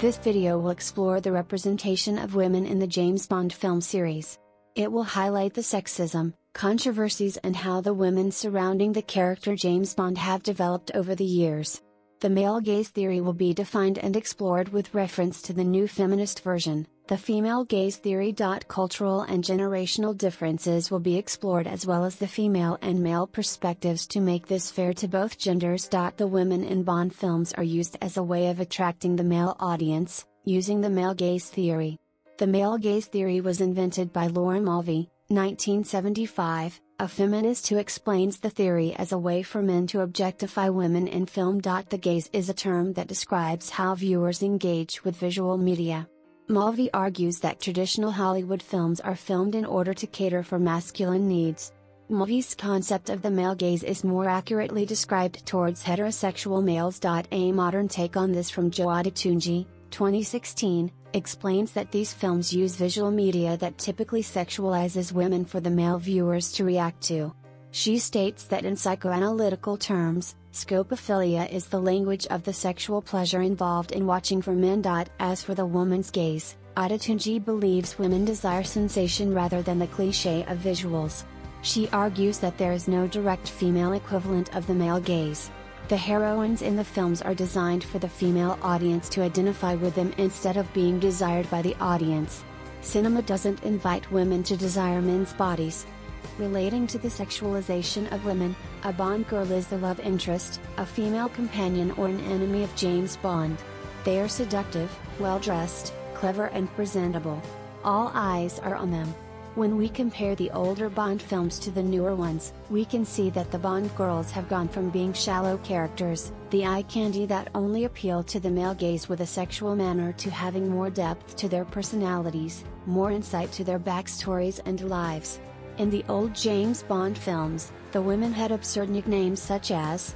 This video will explore the representation of women in the James Bond film series. It will highlight the sexism, controversies, and how the women surrounding the character James Bond have developed over the years. The male gaze theory will be defined and explored with reference to the new feminist version, the female gaze theory. Cultural and generational differences will be explored as well as the female and male perspectives to make this fair to both genders. The women in Bond films are used as a way of attracting the male audience, using the male gaze theory. The male gaze theory was invented by Laura Mulvey, 1975, a feminist who explains the theory as a way for men to objectify women in film. The gaze is a term that describes how viewers engage with visual media. Mulvey argues that traditional Hollywood films are filmed in order to cater for masculine needs. Mulvey's concept of the male gaze is more accurately described towards heterosexual males. A modern take on this from Jo Adetunji, 2016, explains that these films use visual media that typically sexualizes women for the male viewers to react to. She states that in psychoanalytical terms, scopophilia is the language of the sexual pleasure involved in watching for men. As for the woman's gaze, Adetunji believes women desire sensation rather than the cliche of visuals. She argues that there is no direct female equivalent of the male gaze. The heroines in the films are designed for the female audience to identify with them instead of being desired by the audience. Cinema doesn't invite women to desire men's bodies, Relating to the sexualization of women, a Bond girl is the love interest, a female companion or an enemy of James Bond. They are seductive, well dressed, clever and presentable. All eyes are on them. When we compare the older Bond films to the newer ones, we can see that the Bond girls have gone from being shallow characters, the eye candy that only appeal to the male gaze with a sexual manner to having more depth to their personalities, more insight to their backstories and lives. In the old James Bond films, the women had absurd nicknames such as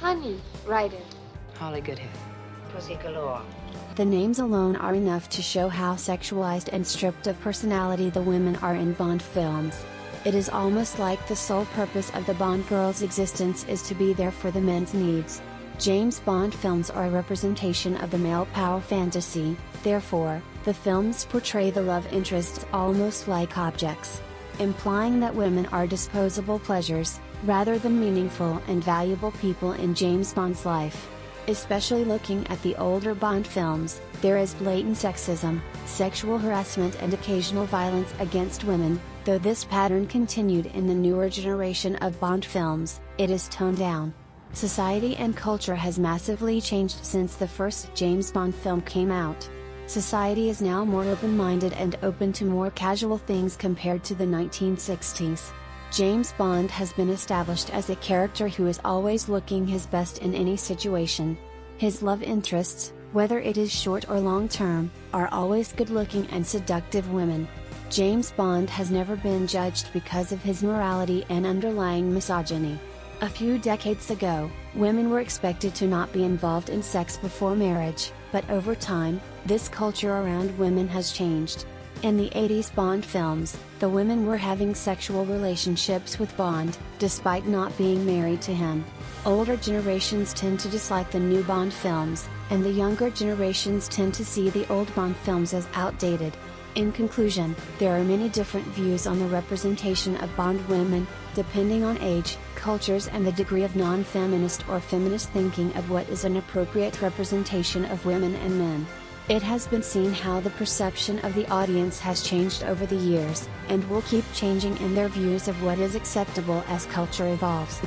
Honey Ryder, Holly Goodhead, Pussy Galore. The names alone are enough to show how sexualized and stripped of personality the women are in Bond films. It is almost like the sole purpose of the Bond girl's existence is to be there for the men's needs. James Bond films are a representation of the male power fantasy, therefore, the films portray the love interests almost like objects implying that women are disposable pleasures, rather than meaningful and valuable people in James Bond's life. Especially looking at the older Bond films, there is blatant sexism, sexual harassment and occasional violence against women, though this pattern continued in the newer generation of Bond films, it is toned down. Society and culture has massively changed since the first James Bond film came out. Society is now more open minded and open to more casual things compared to the 1960s. James Bond has been established as a character who is always looking his best in any situation. His love interests, whether it is short or long term, are always good looking and seductive women. James Bond has never been judged because of his morality and underlying misogyny. A few decades ago, women were expected to not be involved in sex before marriage, but over time, this culture around women has changed. In the 80s Bond films, the women were having sexual relationships with Bond, despite not being married to him. Older generations tend to dislike the new Bond films, and the younger generations tend to see the old Bond films as outdated. In conclusion, there are many different views on the representation of Bond women, depending on age, cultures and the degree of non-feminist or feminist thinking of what is an appropriate representation of women and men. It has been seen how the perception of the audience has changed over the years, and will keep changing in their views of what is acceptable as culture evolves.